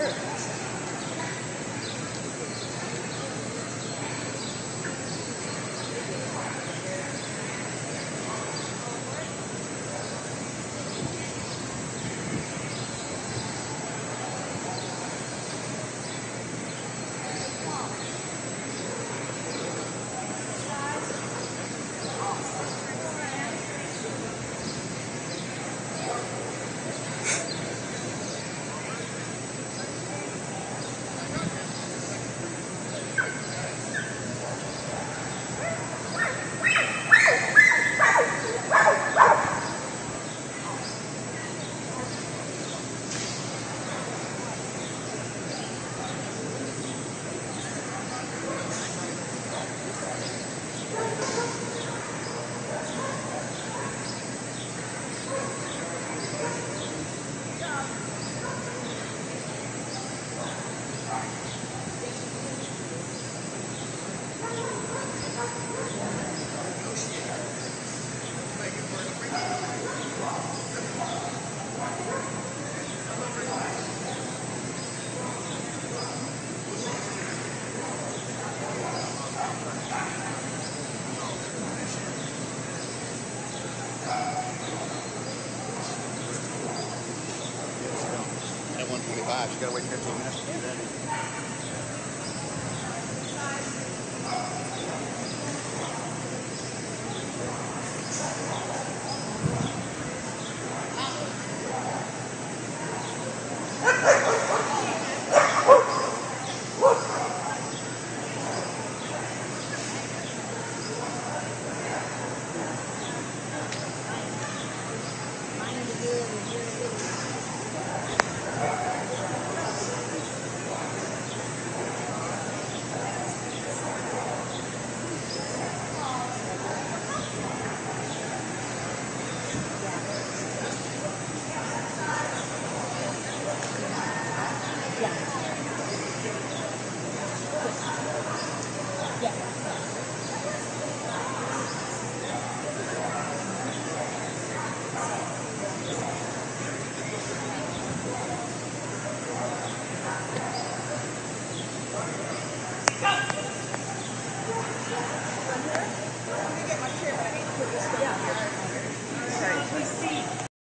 Sure. 25. You gotta wait 15 minutes to do that. get my chair, but I need to put this down Yeah.